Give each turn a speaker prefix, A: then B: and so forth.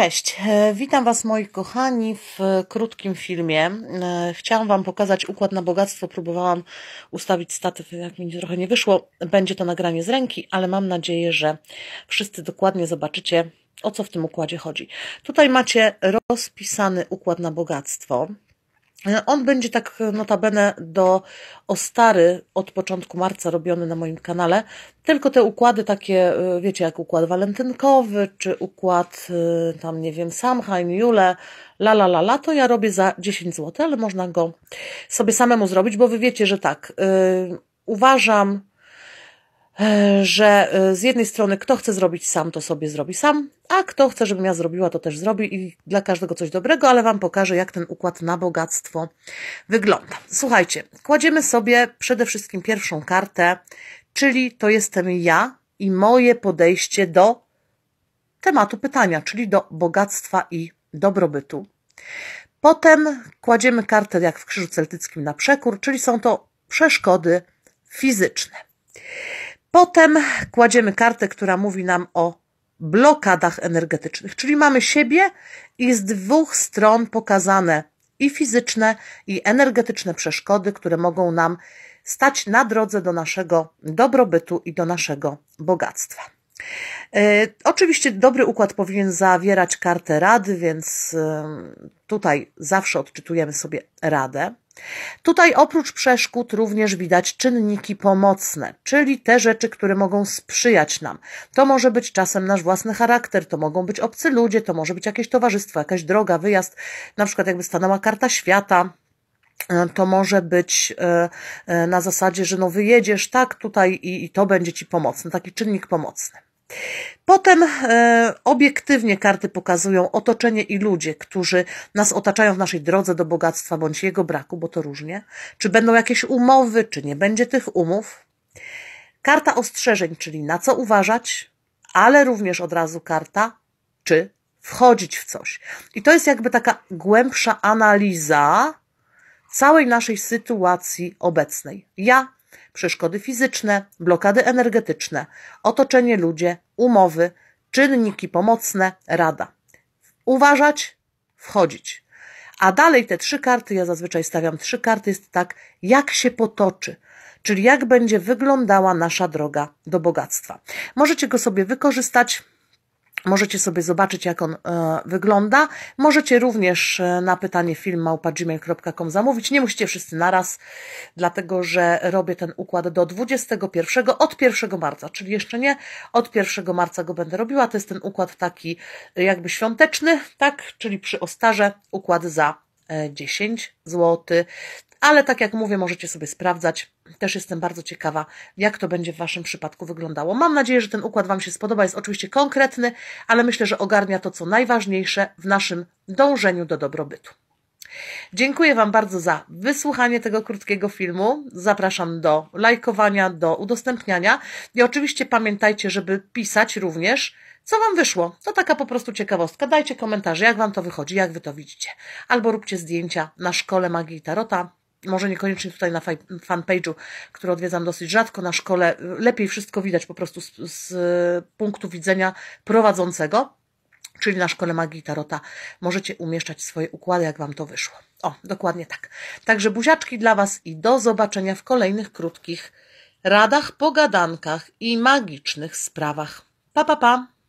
A: Cześć, e, witam Was moi kochani w krótkim filmie. E, chciałam Wam pokazać układ na bogactwo, próbowałam ustawić statyw, jak mi trochę nie wyszło. Będzie to nagranie z ręki, ale mam nadzieję, że wszyscy dokładnie zobaczycie, o co w tym układzie chodzi. Tutaj macie rozpisany układ na bogactwo. On będzie tak notabene do Ostary od początku marca robiony na moim kanale. Tylko te układy takie, y, wiecie, jak układ walentynkowy, czy układ y, tam, nie wiem, Samhain, Jule, la la la la, to ja robię za 10 zł, ale można go sobie samemu zrobić, bo wy wiecie, że tak, yy, uważam, że e, z jednej strony kto chce zrobić sam, to sobie zrobi sam, a kto chce, żebym ja zrobiła, to też zrobi i dla każdego coś dobrego, ale Wam pokażę, jak ten układ na bogactwo wygląda. Słuchajcie, kładziemy sobie przede wszystkim pierwszą kartę, czyli to jestem ja i moje podejście do tematu pytania, czyli do bogactwa i dobrobytu. Potem kładziemy kartę jak w krzyżu celtyckim na przekór, czyli są to przeszkody fizyczne. Potem kładziemy kartę, która mówi nam o blokadach energetycznych, czyli mamy siebie i z dwóch stron pokazane i fizyczne, i energetyczne przeszkody, które mogą nam stać na drodze do naszego dobrobytu i do naszego bogactwa. E, oczywiście dobry układ powinien zawierać kartę rady, więc e, tutaj zawsze odczytujemy sobie radę. Tutaj oprócz przeszkód również widać czynniki pomocne, czyli te rzeczy, które mogą sprzyjać nam. To może być czasem nasz własny charakter, to mogą być obcy ludzie, to może być jakieś towarzystwo, jakaś droga, wyjazd, na przykład jakby stanęła karta świata, e, to może być na zasadzie, że no wyjedziesz tak tutaj i, i to będzie ci pomocne, taki czynnik pomocny. Potem e, obiektywnie karty pokazują otoczenie i ludzie, którzy nas otaczają w naszej drodze do bogactwa bądź jego braku, bo to różnie. Czy będą jakieś umowy, czy nie będzie tych umów. Karta ostrzeżeń, czyli na co uważać, ale również od razu karta, czy wchodzić w coś. I to jest jakby taka głębsza analiza całej naszej sytuacji obecnej. Ja przeszkody fizyczne, blokady energetyczne, otoczenie ludzie, umowy, czynniki pomocne, rada. Uważać, wchodzić. A dalej te trzy karty, ja zazwyczaj stawiam trzy karty, jest tak, jak się potoczy, czyli jak będzie wyglądała nasza droga do bogactwa. Możecie go sobie wykorzystać Możecie sobie zobaczyć, jak on e, wygląda. Możecie również e, na pytanie filmmałpa.gmail.com zamówić. Nie musicie wszyscy naraz, dlatego że robię ten układ do 21, od 1 marca, czyli jeszcze nie od 1 marca go będę robiła. To jest ten układ taki jakby świąteczny, tak? Czyli przy ostarze układ za 10 e, zł. Ale tak jak mówię, możecie sobie sprawdzać. Też jestem bardzo ciekawa, jak to będzie w Waszym przypadku wyglądało. Mam nadzieję, że ten układ Wam się spodoba. Jest oczywiście konkretny, ale myślę, że ogarnia to, co najważniejsze w naszym dążeniu do dobrobytu. Dziękuję Wam bardzo za wysłuchanie tego krótkiego filmu. Zapraszam do lajkowania, do udostępniania i oczywiście pamiętajcie, żeby pisać również, co Wam wyszło. To taka po prostu ciekawostka. Dajcie komentarze, jak Wam to wychodzi, jak Wy to widzicie. Albo róbcie zdjęcia na szkole magii Tarota może niekoniecznie tutaj na fanpage'u, który odwiedzam dosyć rzadko, na szkole lepiej wszystko widać po prostu z, z punktu widzenia prowadzącego, czyli na szkole magii Tarota możecie umieszczać swoje układy, jak Wam to wyszło. O, dokładnie tak. Także buziaczki dla Was i do zobaczenia w kolejnych krótkich radach, pogadankach i magicznych sprawach. Pa, pa, pa!